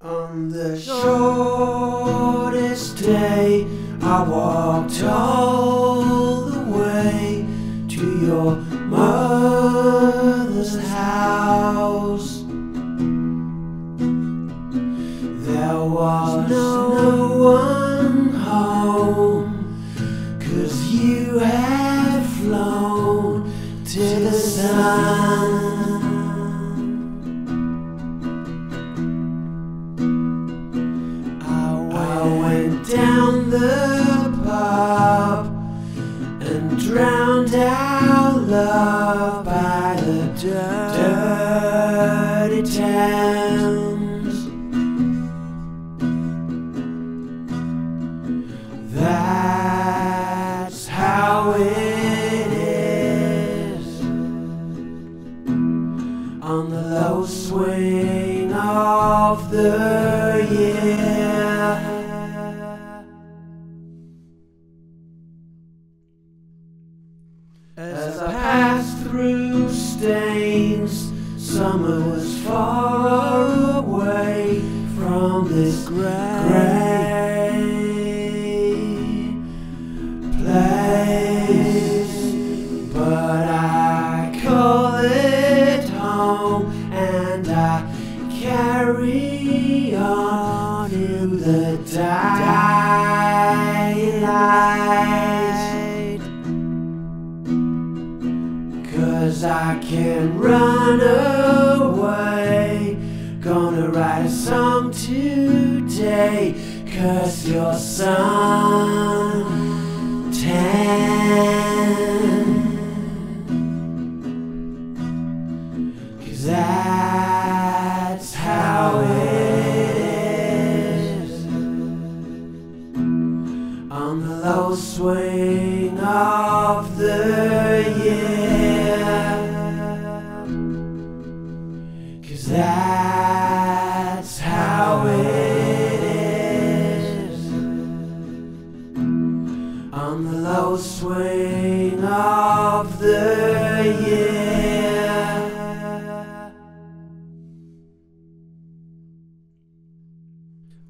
On the shortest day, I walked all the way to your mother's house. There was no one home, cause you had flown to the sun. The pub and drowned out love by the dirty Thames. That's how it is on the low swing of the As I passed through Staines, summer was far away from this gray place. But I call it home and I carry on in the daylight. Cause I can't run away. Gonna write a song today. Cause you're sun. Cause that's how it is on the low swing of the year. It is on the low swing of the year.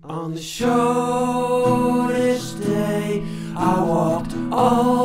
On the shortest day, I walked all